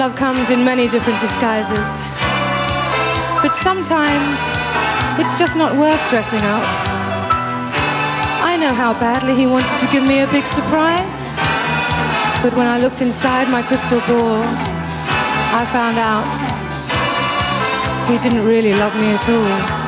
Love comes in many different disguises. But sometimes it's just not worth dressing up. I know how badly he wanted to give me a big surprise. But when I looked inside my crystal ball, I found out he didn't really love me at all.